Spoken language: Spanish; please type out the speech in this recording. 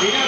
Final